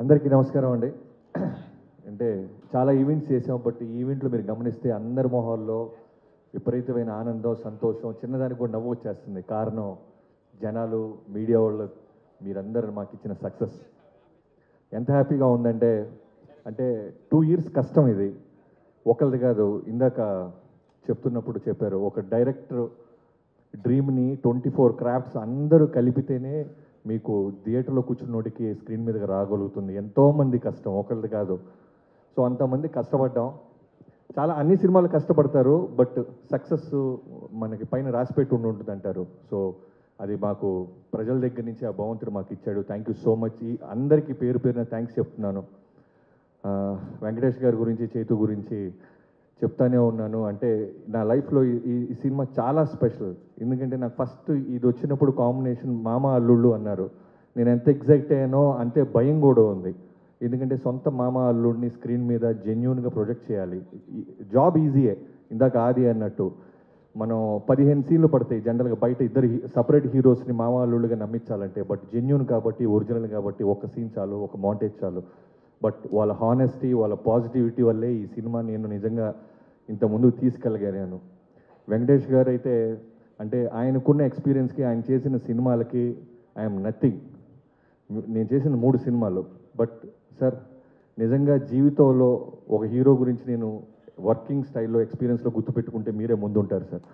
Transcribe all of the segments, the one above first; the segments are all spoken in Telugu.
అందరికీ నమస్కారం అండి. అంటే చాలా ఈవెంట్స్ చేసాం బట్ ఈ ఈవెంట్లో మీరు గమనిస్తే అందరి మొహాల్లో విపరీతమైన ఆనందం సంతోషం చిన్నదానికి కూడా నవ్వు వచ్చేస్తుంది. కారణం జనాలు మీడియా వాళ్ళు మీరందరూ మాకు ఇచ్చిన సక్సెస్. ఎంత హ్యాపీగా ఉందంటే అంటే టూ ఇయర్స్ కష్టం ఇది. ఒకరిది కాదు ఇందాక చెప్తున్నప్పుడు చెప్పారు ఒక డైరెక్టర్ డ్రీమ్ని ట్వంటీ ఫోర్ క్రాఫ్ట్స్ అందరూ కలిపితేనే మీకు థియేటర్లో కూర్చున్నోడికి స్క్రీన్ మీదకి రాగలుగుతుంది. ఎంతోమంది కష్టం ఒకరిది కాదు. సో అంతమంది కష్టపడ్డాం. చాలా అన్ని సినిమాలు కష్టపడతారు బట్ సక్సెస్ మనకి పైన రాసిపెట్టి ఉండి ఉంటుంది అంటారు సో అది మాకు ప్రజల దగ్గర నుంచి ఆ భగవంతుడు మాకు ఇచ్చాడు. థ్యాంక్ యూ సో మచ్ ఈ అందరికీ పేరు పేరున థ్యాంక్స్ చెప్తున్నాను. వెంకటేష్ గారి గురించి చేతు గురించి చెప్తానే ఉన్నాను. అంటే నా లైఫ్లో ఈ- ఈ సినిమా చాలా స్పెషల్. ఎందుకంటే నాకు ఫస్ట్ ఇది వచ్చినప్పుడు కాంబినేషన్ మామ అల్లుళ్ళు అన్నారు. నేను ఎంత ఎగ్జైట్ అయ్యానో అంతే భయం కూడా ఉంది. ఎందుకంటే సొంత మామ అల్లుడిని స్క్రీన్ మీద జెన్యున్గా ప్రొజెక్ట్ చేయాలి. జాబ్ ఈజీయే. ఇందాక ఆది అన్నట్టు మనం పదిహేను సీన్లు పడతాయి జనరల్గా బయట ఇద్దరు సపరేట్ హీరోస్ని మామ అల్లుళ్ళుగా నమ్మించాలంటే బట్ జెన్యున్ కాబట్టి ఒరిజినల్ కాబట్టి ఒక సీన్ చాలు ఒక మాంటేజ్ చాలు. బట్ వాళ్ళ హానెస్టీ వాళ్ళ పాజిటివిటీ వల్లే ఈ సినిమా నేను నిజంగా ఇంత ముందుకు తీసుకెళ్ళగలిగాను. వెంకటేష్ గారు అయితే అంటే ఆయనకున్న ఎక్స్పీరియన్స్కి ఆయన చేసిన సినిమాలకి ఐఎమ్ నథింగ్ నేను చేసిన మూడు సినిమాలు. బట్ సార్ నిజంగా జీవితంలో ఒక హీరో గురించి నేను వర్కింగ్ స్టైల్లో ఎక్స్పీరియన్స్లో గుర్తుపెట్టుకుంటే మీరే ముందుంటారు సార్.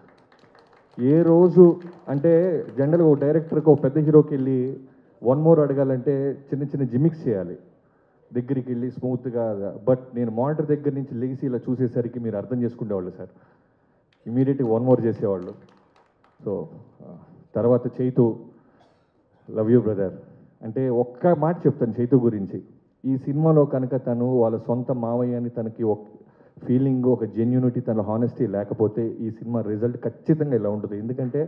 ఏ రోజు అంటే జనరల్గా ఒక డైరెక్టర్కి ఒక పెద్ద హీరోకి వెళ్ళి వన్ మోర్ అడగాలంటే చిన్న చిన్న జిమిక్స్ చేయాలి. దగ్గరికి వెళ్ళి స్మూత్గా బట్ నేను మానిటర్ దగ్గర నుంచి లేచి ఇలా చూసేసరికి మీరు అర్థం చేసుకునేవాళ్ళు సార్. ఇమీడియట్గా వన్ మోర్ చేసేవాళ్ళు. సో తర్వాత చైతు లవ్ యూ బ్రదర్. అంటే ఒక్క మాట చెప్తాను చైతు గురించి. ఈ సినిమాలో కనుక తను వాళ్ళ సొంత మావయ్య అని తనకి ఒక ఫీలింగ్ ఒక జెన్యునిటీ తన హానెస్టీ లేకపోతే ఈ సినిమా రిజల్ట్ ఖచ్చితంగా ఇలా ఉంటుంది. ఎందుకంటే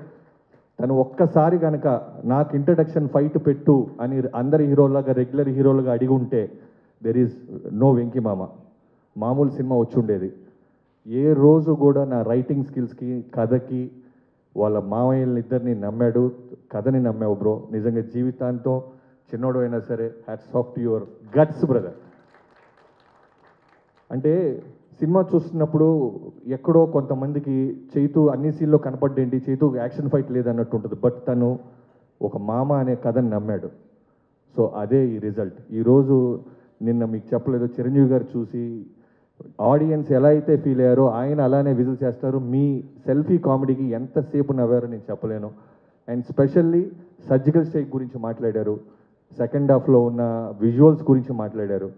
తను ఒక్కసారి కనుక నాకు ఇంట్రడక్షన్ ఫైట్ పెట్టు అని అందరి హీరోలాగా రెగ్యులర్ హీరోలుగా అడిగి ఉంటే దెర్ ఈజ్ నో వెంకీ మామ మామూలు సినిమా వచ్చి ఉండేది ఏ రోజు కూడా నా రైటింగ్ స్కిల్స్కి కథకి వాళ్ళ మామయ్యని ఇద్దరిని నమ్మాడు. కథని నమ్మావు బ్రో. నిజంగా జీవితాంతం చిన్నోడు అయినా సరే hats off to your guts brother అంటే సినిమా చూస్తున్నప్పుడు ఎక్కడో కొంతమందికి చైతు అన్ని సీన్లో కనపడ్డేంటి? చైతు యాక్షన్ ఫైట్ లేదన్నట్టు ఉంటుంది. బట్ తను ఒక మామ అనే కథని నమ్మాడు. సో అదే ఈ రిజల్ట్ ఈరోజు నిన్న మీకు చెప్పలేదు చిరంజీవి గారు చూసి ఆడియన్స్ ఎలా అయితే ఫీల్ అయ్యారో ఆయన అలానే విజిల్ చేస్తారు. మీ సెల్ఫీ కామెడీకి ఎంతసేపు నవ్వారో నేను చెప్పలేను. అండ్ స్పెషల్లీ సర్జికల్ స్ట్రైక్ గురించి మాట్లాడారు. సెకండ్ హాఫ్లో ఉన్న విజువల్స్ గురించి మాట్లాడారు.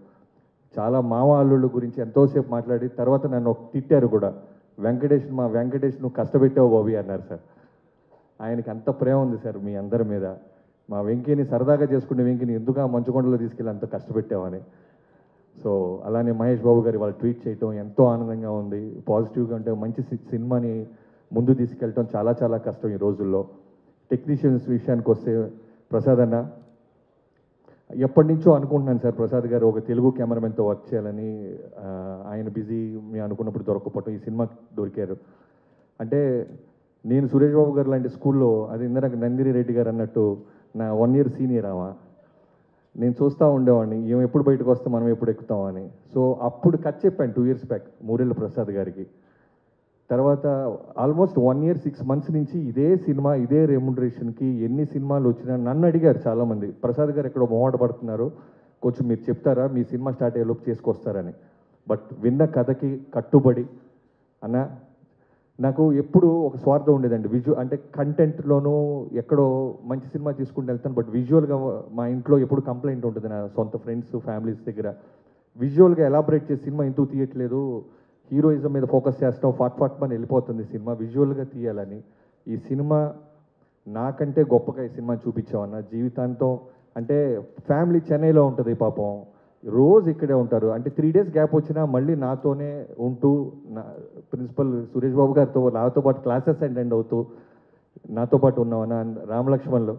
చాలా మావ అల్లుళ్ళ గురించి ఎంతోసేపు మాట్లాడి తర్వాత నన్ను ఒక తిట్టారు కూడా. వెంకటేష్ మా వెంకటేష్ నువ్వు కష్టపెట్టావు బాబీ అన్నారు సార్. ఆయనకి అంత ప్రేమ ఉంది సార్ మీ అందరి మీద. మా వెంకీని సరదాగా చేసుకునే వెంకీని ఎందుకు ఆ మంచుకొండలో తీసుకెళ్ళి అంత కష్టపెట్టామని సో అలానే మహేష్ బాబు గారి వాళ్ళు ట్వీట్ చేయటం ఎంతో ఆనందంగా ఉంది. పాజిటివ్గా అంటే మంచి సి- సినిమాని ముందు తీసుకెళ్ళటం చాలా చాలా కష్టం ఈ రోజుల్లో. టెక్నీషియన్స్ విషయానికి వస్తే ప్రసాద్ అన్న ఎప్పటి నుంచో అనుకుంటున్నాను సార్ ప్రసాద్ గారు ఒక తెలుగు కెమెరామెన్తో వర్క్ చేయాలని ఆయన బిజీ మీ అనుకున్నప్పుడు దొరకపోవటం ఈ సినిమా దొరికారు. అంటే నేను సురేష్ బాబు గారు లాంటి స్కూల్లో అది ఇందాక నందిని రెడ్డి గారు అన్నట్టు నా వన్ ఇయర్ సీనియర్ ఆమా నేను చూస్తూ ఉండేవాడిని ఏం ఎప్పుడు బయటకు వస్తే మనం ఎప్పుడు ఎక్కుతామని సో అప్పుడు కట్ చెప్పాను two years back Murella Prasad గారికి. తర్వాత almost one year six months నుంచి ఇదే సినిమా ఇదే రెమ్యునరేషన్కి ఎన్ని సినిమాలు వచ్చినా నన్ను అడిగారు చాలామంది. ప్రసాద్ గారు ఎక్కడో మొహాట పడుతున్నారు. కొంచెం మీరు చెప్తారా? మీ సినిమా స్టార్ట్ అయ్యేలోపు చేసుకొస్తారని. బట్ విన్న కథకి కట్టుబడి అన్న నాకు ఎప్పుడు ఒక స్వార్థం ఉండేదండి. విజువ అంటే కంటెంట్లోనూ ఎక్కడో మంచి సినిమా తీసుకుంటూ వెళ్తాను. బట్ విజువల్గా మా ఇంట్లో ఎప్పుడు కంప్లైంట్ ఉంటుంది నా సొంత ఫ్రెండ్స్ ఫ్యామిలీస్ దగ్గర. విజువల్గా ఎలాబరేట్ చేసి సినిమా ఎందుకు తీయట్లేదు? హీరోయిజం మీద ఫోకస్ చేస్తాం ఫాట్ ఫాట్ అని వెళ్ళిపోతుంది సినిమా. విజువల్గా తీయాలని. ఈ సినిమా నాకంటే గొప్పగా ఈ సినిమా చూపించామన్న జీవితాంతం. అంటే ఫ్యామిలీ చెన్నైలో ఉంటుంది పాపం. రోజు ఇక్కడే ఉంటారు. అంటే త్రీ డేస్ గ్యాప్ వచ్చినా మళ్ళీ నాతోనే ఉంటూ నా ప్రిన్సిపల్ సురేష్ బాబు గారితో నాతో పాటు క్లాసెస్ అటెండ్ అవుతూ నాతో పాటు ఉన్నామన్న రామలక్ష్మణ్లో.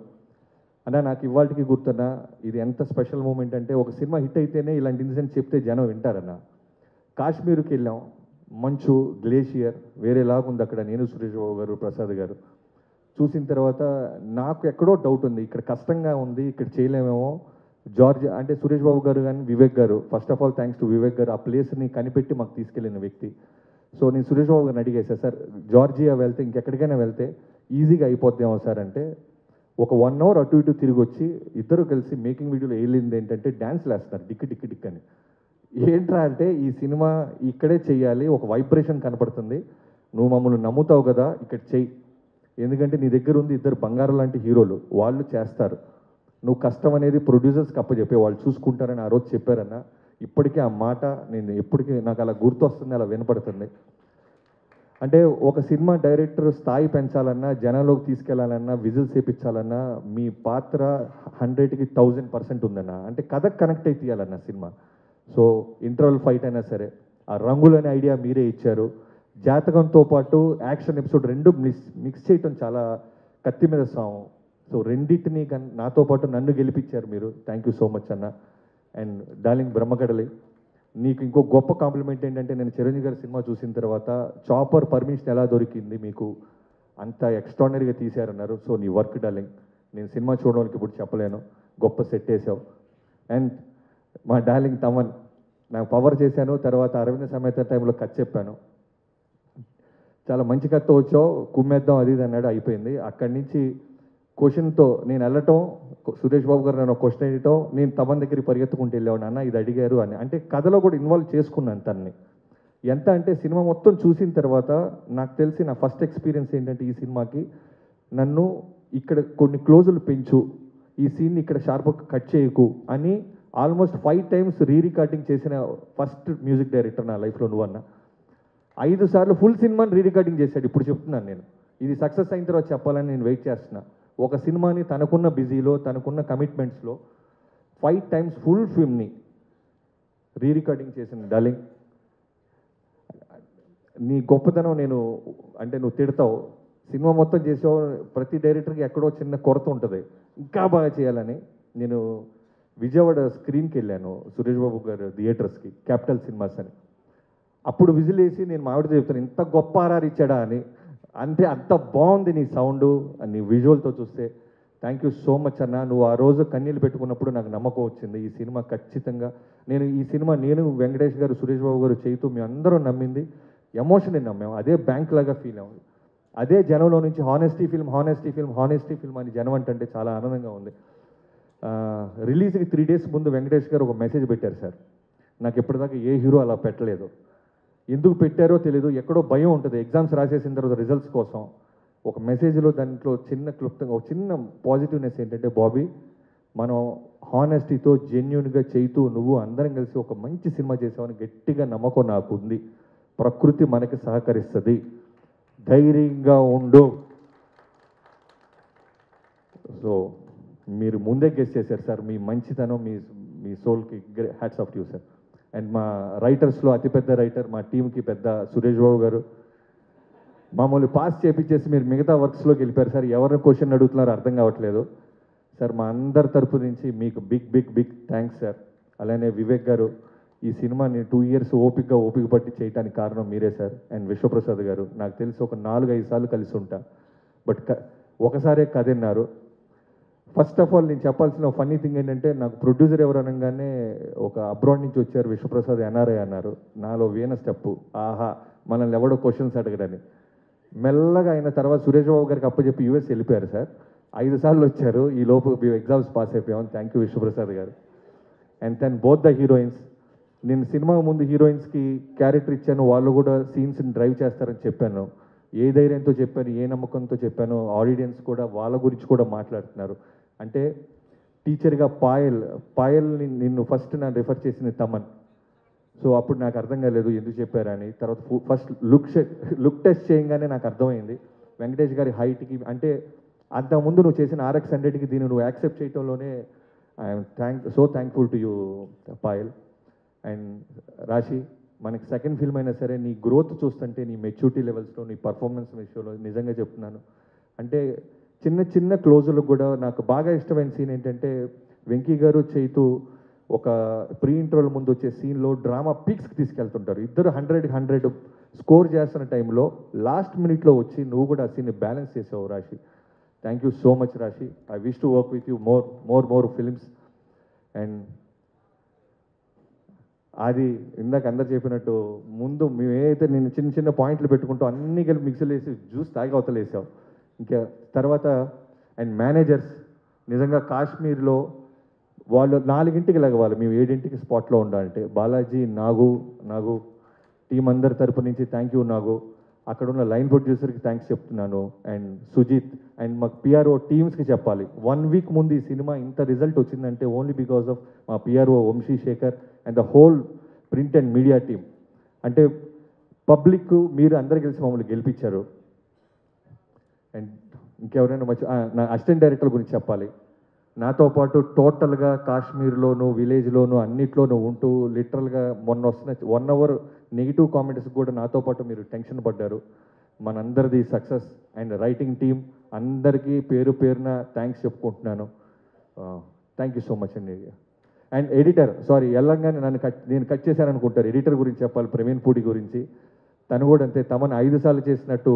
అన్న నాకు ఇవాళకి గుర్తున్నా ఇది ఎంత స్పెషల్ మూమెంట్ అంటే ఒక సినిమా హిట్ అయితేనే ఇలాంటి ఇన్సిడెంట్ చెప్తే జనం వింటారన్న. కాశ్మీర్కి వెళ్ళాం. మంచు గ్లేషియర్ వేరేలాగుంది అక్కడ నేను సురేష్ బాబు గారు ప్రసాద్ గారు. చూసిన తర్వాత నాకు ఎక్కడో డౌట్ ఉంది. ఇక్కడ కష్టంగా ఉంది ఇక్కడ చేయలేమేమో. జార్జ్ అంటే సురేష్ బాబు గారు కానీ వివేక్ గారు first of all thanks to Vivek గారు ఆ ప్లేస్ని కనిపెట్టి మాకు తీసుకెళ్ళిన వ్యక్తి. సో నేను సురేష్ బాబు గారిని అడిగేసా సార్ జార్జియా వెళ్తే ఇంకెక్కడికైనా వెళ్తే ఈజీగా అయిపోద్దేమో సార్? అంటే ఒక వన్ అవర్ అటు ఇటు తిరిగి వచ్చి ఇద్దరు కలిసి మేకింగ్ వీడియోలో వెళ్ళింది ఏంటంటే డ్యాన్స్ వేస్తున్నారు డిక్కి డిక్కి డిక్ అని. ఏంట్రా అంటే ఈ సినిమా ఇక్కడే చెయ్యాలి ఒక వైబ్రేషన్ కనపడుతుంది. నువ్వు మమ్మల్ని నమ్ముతావు కదా ఇక్కడ చెయ్యి. ఎందుకంటే నీ దగ్గర ఉంది ఇద్దరు బంగారం లాంటి హీరోలు వాళ్ళు చేస్తారు. నువ్వు కష్టం అనేది ప్రొడ్యూసర్స్కి అప్పచెప్పే వాళ్ళు చూసుకుంటారని ఆ రోజు చెప్పారన్న. ఇప్పటికీ ఆ మాట నేను ఎప్పటికీ నాకు అలా గుర్తు వస్తుంది అలా వినపడుతుంది. అంటే ఒక సినిమా డైరెక్టర్ స్థాయి పెంచాలన్నా జనంలోకి తీసుకెళ్ళాలన్నా విజిల్స్ చేపించాలన్నా మీ పాత్ర హండ్రెడ్కి థౌజండ్ పర్సెంట్ ఉందన్న. అంటే కథకు కనెక్ట్ అయి తీయాలన్న సినిమా. సో ఇంటర్వల్ ఫైట్ అయినా సరే ఆ రంగులనే ఐడియా మీరే ఇచ్చారు. జాతకంతో పాటు యాక్షన్ ఎపిసోడ్ రెండు మిక్స్ మిక్స్ చేయటం చాలా కత్తి మీద సాము. సో రెండింటిని కన్- నాతో పాటు నన్ను గెలిపించారు మీరు. థ్యాంక్ యూ సో మచ్ అన్న. అండ్ డార్లింగ్ బ్రహ్మగడలి నీకు ఇంకో గొప్ప కాంప్లిమెంట్ ఏంటంటే నేను చిరంజీవి గారి సినిమా చూసిన తర్వాత చాపర్ పర్మిషన్ ఎలా దొరికింది మీకు? అంత ఎక్స్ట్రాడినరీగా తీశారన్నారు. సో నీ వర్క్ డార్లింగ్ నేను సినిమా చూడడానికి ఇప్పుడు చెప్పలేను. గొప్ప సెట్ వేసావు. అండ్ మా డార్లింగ్ తమన్ నాకు పవర్ చేశాను. తర్వాత అరవింద సమేత టైంలో కట్ చెప్పాను. చాలా మంచి కథ వచ్చావు. కుమ్మేద్దాం అది ఇది అన్నాడు. అయిపోయింది. అక్కడి నుంచి క్వశ్చన్తో నేను వెళ్ళటం సురేష్ బాబు గారు నన్ను క్వశ్చన్ వేయటం నేను తమన్ దగ్గరికి పరిగెత్తుకుంటూ వెళ్ళేవాడు అన్న ఇది అడిగారు అని. అంటే కథలో కూడా ఇన్వాల్వ్ చేసుకున్నాను తనని. ఎంత అంటే సినిమా మొత్తం చూసిన తర్వాత నాకు తెలిసి నా ఫస్ట్ ఎక్స్పీరియన్స్ ఏంటంటే ఈ సినిమాకి నన్ను ఇక్కడ కొన్ని క్లోజులు పెంచు ఈ సీన్ ఇక్కడ షార్ప్గా కట్ చేయకు అని almost five times re recording చేసిన ఫస్ట్ మ్యూజిక్ డైరెక్టర్ నా లైఫ్లో నువ్వన్న ఐదు సార్లు ఫుల్ సినిమాని రీ రికార్డింగ్ చేశాడు. ఇప్పుడు చెప్తున్నాను నేను. ఇది సక్సెస్ అయిన తర్వాత చెప్పాలని నేను వెయిట్ చేస్తున్నా. ఒక సినిమాని తనకున్న బిజీలో తనకున్న కమిట్మెంట్స్లో ఫైవ్ టైమ్స్ ఫుల్ ఫిల్మ్ని రీ రికార్డింగ్ చేసిన డార్లింగ్. నీ గొప్పతనం నేను అంటే నువ్వు తిడతావు. సినిమా మొత్తం చేసావు ప్రతి డైరెక్టర్కి ఎక్కడో చిన్న కొరత ఉంటుంది. ఇంకా బాగా చేయాలని నేను విజయవాడ స్క్రీన్కి వెళ్ళాను సురేష్ బాబు గారు థియేటర్స్కి క్యాపిటల్ సినిమాస్ అని. అప్పుడు విజిల్ వేసి నేను మావిడ చెప్తాను ఇంత గొప్ప ఆర్ఆర్ ఇచ్చాడా అని. అంటే అంత బాగుంది నీ సౌండ్ నీ విజువల్తో చూస్తే. థ్యాంక్ యూ సో మచ్ అన్న. నువ్వు ఆ రోజు కన్నీళ్ళు పెట్టుకున్నప్పుడు నాకు నమ్మకం వచ్చింది. ఈ సినిమా ఖచ్చితంగా నేను ఈ సినిమా నేను వెంకటేష్ గారు సురేష్ బాబు గారు చేయుతూ మేము అందరం నమ్మింది. ఎమోషన్లీ నమ్మాము అదే బ్యాంక్ లాగా ఫీల్ అవ్వాలి అదే జనంలో నుంచి honesty film honesty film honesty film అని జనం అంటే చాలా ఆనందంగా ఉంది. రిలీజ్కి త్రీ డేస్ ముందు వెంకటేష్ గారు ఒక మెసేజ్ పెట్టారు సార్ నాకు ఇప్పటిదాకా ఏ హీరో అలా పెట్టలేదు. ఎందుకు పెట్టారో తెలియదు ఎక్కడో భయం ఉంటుంది. ఎగ్జామ్స్ రాసేసిన తర్వాత రిజల్ట్స్ కోసం. ఒక మెసేజ్లో దాంట్లో చిన్న క్లుప్తంగా ఒక చిన్న పాజిటివ్నెస్ ఏంటంటే బాబీ మనం హానెస్టీతో జెన్యున్గా చేయుతూ నువ్వు అందరం కలిసి ఒక మంచి సినిమా చేసావని గట్టిగా నమ్మకం నాకు ఉంది ప్రకృతి మనకి సహకరిస్తుంది. ధైర్యంగా ఉండు. సో మీరు ముందే గెస్ట్ చేశారు సార్ మీ మంచితనం మీ మీ సోల్కి hats off you sir and మా రైటర్స్లో అతిపెద్ద రైటర్ మా టీంకి పెద్ద సురేష్ బాబు గారు. మామూలు పాస్ చేపించేసి మీరు మిగతా వర్క్స్లోకి వెళ్ళిపోయారు. సార్ ఎవరిని క్వశ్చన్ అడుగుతున్నారో అర్థం కావట్లేదు. సార్ మా అందరి తరపు నుంచి మీకు big big big thanks sir అలానే వివేక్ గారు ఈ సినిమాని టూ ఇయర్స్ ఓపికగా ఓపిక పట్టి చేయడానికి కారణం మీరే సార్ అండ్ విశ్వప్రసాద్ గారు నాకు తెలిసి ఒక నాలుగు ఐదు సార్లు కలిసి ఉంటా. బట్ క- ఒకసారే కథ విన్నారు. ఫస్ట్ ఆఫ్ ఆల్ నేను చెప్పాల్సిన ఫన్నీ థింగ్ ఏంటంటే నాకు ప్రొడ్యూసర్ ఎవరు అనగానే ఒక అబ్రాడ్ నుంచి వచ్చారు విశ్వప్రసాద్ ఎన్ఆర్ఐ అన్నారు. నాలో వీణ స్టెప్ ఆహా మనల్ని ఎవడో క్వశ్చన్స్ అడగడని. మెల్లగా అయిన తర్వాత సురేష్ బాబు గారికి అప్పచెప్పి యూఎస్ వెళ్ళిపోయారు సార్. ఐదు సార్లు వచ్చారు. ఈ లోపు మేము ఎగ్జామ్స్ పాస్ అయిపోయాం. థ్యాంక్ యూ విశ్వప్రసాద్ గారు. And then both the heroines నేను సినిమా ముందు హీరోయిన్స్కి క్యారెక్టర్ ఇచ్చాను. వాళ్ళు కూడా సీన్స్ని డ్రైవ్ చేస్తారని చెప్పాను. ఏ ధైర్యంతో చెప్పాను ఏ నమ్మకంతో చెప్పాను ఆడియన్స్ కూడా వాళ్ళ గురించి కూడా మాట్లాడుతున్నారు. అంటే టీచర్గా పాయల్ పాయల్ని నిన్ను ఫస్ట్ నన్ను రిఫర్ చేసింది తమన్. సో అప్పుడు నాకు అర్థం కాలేదు ఎందుకు చెప్పారని. తర్వాత ఫస్ట్ లుక్ లుక్ టెస్ట్ చేయగానే నాకు అర్థమైంది. వెంకటేష్ గారి హైట్కి అంటే అంతకుముందు నువ్వు చేసిన ఆర్ఎక్స్ హండ్రెడ్కి దీన్ని నువ్వు accept చేయడంలోనే I'm thank so thankful to you Payal. And Raashi మనకి సెకండ్ ఫిల్మ్ అయినా సరే నీ గ్రోత్ చూస్తుంటే నీ మెచ్యూరిటీ లెవెల్స్లో నీ పర్ఫార్మెన్స్ విషయంలో నిజంగా చెప్తున్నాను. అంటే చిన్న చిన్న క్లోజులకు కూడా నాకు బాగా ఇష్టమైన సీన్ ఏంటంటే వెంకీ గారు చైతు ఒక ప్రీ ఇంట్రోల్ ముందు వచ్చే సీన్లో డ్రామా పీక్స్కి తీసుకెళ్తుంటారు. ఇద్దరు హండ్రెడ్ హండ్రెడ్ స్కోర్ చేస్తున్న టైంలో లాస్ట్ మినిట్లో వచ్చి నువ్వు కూడా ఆ సీన్ని బ్యాలెన్స్ చేసావు Raashi. Thank you so much Raashi. I wish to work with you more more more films and అది ఇందాక అందరు చెప్పినట్టు ముందు మేము నేను చిన్న చిన్న పాయింట్లు పెట్టుకుంటూ అన్ని కలిపి మిక్సీలు వేసి జ్యూస్ తాగి అవతలేసావు ఇంకా తర్వాత అండ్ మేనేజర్స్ నిజంగా కాశ్మీర్లో వాళ్ళు నాలుగింటికి లగవాలి మేము ఏడింటికి స్పాట్లో ఉండాలంటే. బాలాజీ నాగు నాగు టీం అందరి తరపు నుంచి థ్యాంక్ యూ నాగు. అక్కడ ఉన్న లైన్ ప్రొడ్యూసర్కి థ్యాంక్స్ చెప్తున్నాను. అండ్ సుజిత్ అండ్ మాకు పిఆర్ఓ టీమ్స్కి చెప్పాలి. వన్ వీక్ ముందు ఈ సినిమా ఇంత రిజల్ట్ వచ్చిందంటే ఓన్లీ బికాస్ ఆఫ్ మా PRO Vamsi Shekar and the whole print and media team అంటే పబ్లిక్ మీరు అందరు కలిసి మమ్మల్ని గెలిపించారు. అండ్ ఇంకెవరైనా మంచి నా అసిస్టెంట్ డైరెక్టర్ గురించి చెప్పాలి. నాతో పాటు టోటల్గా కాశ్మీర్లోను విలేజ్లోను అన్నిట్లోనూ ఉంటూ లిటరల్గా మొన్న వస్తున్న వన్ అవర్ నెగిటివ్ కామెంట్స్ కూడా నాతో పాటు మీరు టెన్షన్ పడ్డారు. మనందరిది సక్సెస్ అండ్ రైటింగ్ టీం అందరికీ పేరు పేరున థ్యాంక్స్ చెప్పుకుంటున్నాను. థ్యాంక్ యూ సో మచ్ అండి. అండ్ ఎడిటర్ సారీ ఎల్లంగానే నన్ను కట్ నేను కట్ చేశాను అనుకుంటారు. ఎడిటర్ గురించి చెప్పాలి ప్రవీణ్ పూడి గురించి. తను కూడా అంతే తమను ఐదు సార్లు చేసినట్టు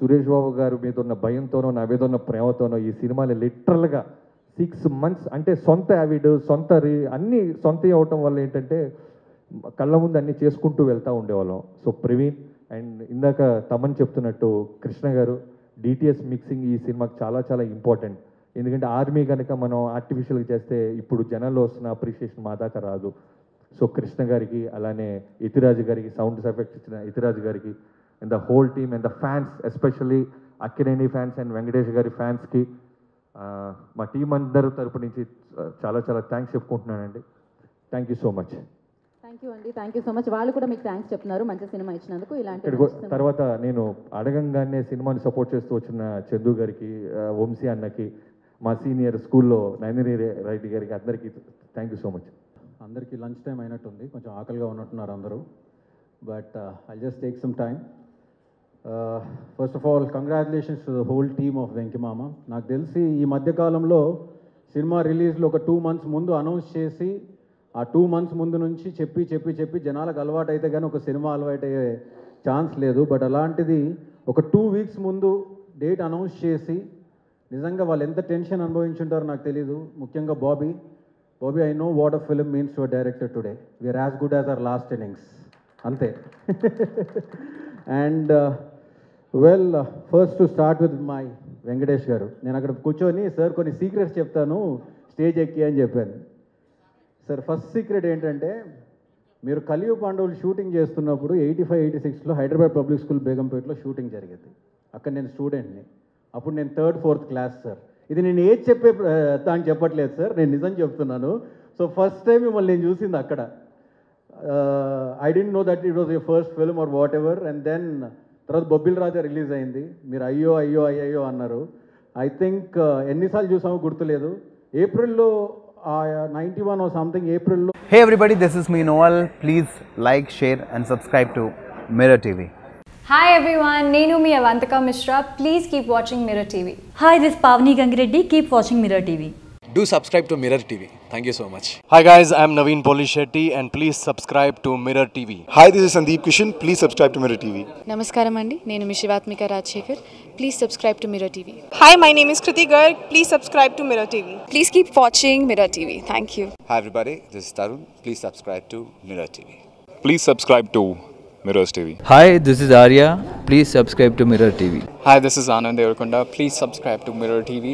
సురేష్ బాబు గారు మీద ఉన్న భయంతోనో నా మీద ఉన్న ప్రేమతోనో ఈ సినిమాని లిటరల్గా సిక్స్ మంత్స్ అంటే సొంత యావిడ్ సొంత రీ అన్నీ సొంత అవటం వల్ల ఏంటంటే కళ్ళ ముందు అన్నీ చేసుకుంటూ వెళ్తూ ఉండేవాళ్ళం. సో ప్రవీణ్ అండ్ ఇందాక తమన్ చెప్తున్నట్టు కృష్ణ గారు డిటిఎస్ మిక్సింగ్ ఈ సినిమాకి చాలా చాలా ఇంపార్టెంట్ ఎందుకంటే ఆర్మీ కనుక మనం ఆర్టిఫిషియల్గా చేస్తే ఇప్పుడు జనాల్లో వస్తున్న అప్రిషియేషన్ మా దాకా రాదు. సో కృష్ణ గారికి అలానే ఇతిరాజు గారికి సౌండ్ ఎఫెక్ట్స్ ఇచ్చిన ఇతిరాజు గారికి and the whole team and the fans especially Akkineni fans and Venkatesh గారి ఫ్యాన్స్కి మా టీం అందరి తరపు నుంచి చాలా చాలా thanks చెప్పుకుంటున్నానండి. Thank you so much thank you అండి థ్యాంక్ యూ సో మచ్ వాళ్ళు కూడా మీకు థ్యాంక్స్ చెప్తున్నారు. మంచి సినిమా ఇచ్చినందుకు ఇలాంటి తర్వాత నేను అడగంగానే సినిమాని సపోర్ట్ చేస్తూ వచ్చిన చందు గారికి వంశీ అన్నకి మా సీనియర్ స్కూల్లో నైనరీ రెడ్డి గారికి అందరికీ థ్యాంక్ యూ సో మచ్ అందరికీ లంచ్ టైం అయినట్టుంది. కొంచెం ఆకలిగా ఉన్నట్టున్నారు అందరూ. But I just take some time first of all congratulations to the whole team of Venky Mama నాకు తెలిసి ఈ మధ్యకాలంలో సినిమా రిలీజ్లో ఒక టూ మంత్స్ ముందు అనౌన్స్ చేసి ఆ టూ మంత్స్ ముందు నుంచి చెప్పి చెప్పి చెప్పి జనాలకు అలవాటు అయితే కానీ ఒక సినిమా అలవాటు అయ్యే ఛాన్స్ లేదు. బట్ అలాంటిది ఒక టూ వీక్స్ ముందు డేట్ అనౌన్స్ చేసి నిజంగా వాళ్ళు ఎంత టెన్షన్ అనుభవించుంటారో నాకు తెలీదు. ముఖ్యంగా Bobby. Bobby I know what a film means to director today we are as good as our last innings అంతే. And well first to start with my Venkatesh గారు. నేను అక్కడ కూర్చొని సార్ కొన్ని సీక్రెట్స్ చెప్తాను. స్టేజ్ ఎక్కి అని చెప్పాను. సార్ ఫస్ట్ సీక్రెట్ ఏంటంటే మీరు కలియు పాండవులు షూటింగ్ చేస్తున్నప్పుడు ఎయిటీ ఫైవ్ ఎయిటీ సిక్స్లో హైదరాబాద్ పబ్లిక్ స్కూల్ బేగంపేటలో షూటింగ్ జరిగింది. అక్కడ నేను స్టూడెంట్ని అప్పుడు నేను థర్డ్ ఫోర్త్ క్లాస్ సార్ ఇది నేను ఏది చెప్పే దానికి చెప్పట్లేదు సార్ నేను నిజం చెప్తున్నాను. సో ఫస్ట్ టైం మిమ్మల్ని నేను చూసింది అక్కడ. I didn't know that it was you first film or whatever and then తర్వాత బొబ్బిల్ రాజా రిలీజ్ అయింది మీరు అయ్యో అయ్యో అయ్యో అన్నారు ఐ థింక్ ఎన్నిసార్లు చూసామో గుర్తులేదు ఏప్రిల్లో నైంటీ వన్ సంథింగ్ ఏప్రిల్లో everybody, this is me Noel. Please like, share, and subscribe to Mirror TV. Hi everyone, Nenu mi Avantika Mishra. Please keep watching Mirror TV. Hi, this is Pavni Gangireddy. Keep watching Mirror TV. do subscribe to Mirror TV. Thank you so much. Hi guys, I'm Naveen Polishetty and please subscribe to Mirror TV. Hi, this is Sandeep Kishan. Please subscribe to Mirror TV. Namaskaram andi. Nenu Mishivatmika Rajshekhar. Please subscribe to Mirror TV. Hi, my name is Kriti Garg. Please subscribe to Mirror TV. Please keep watching Mirror TV. Thank you. Hi everybody, this is Tarun. Please subscribe to Mirror TV. Please subscribe to Mirror TV. Hi, this is Arya. Please subscribe to Mirror TV. Hi, this is Anand Devakonda. Please subscribe to Mirror TV.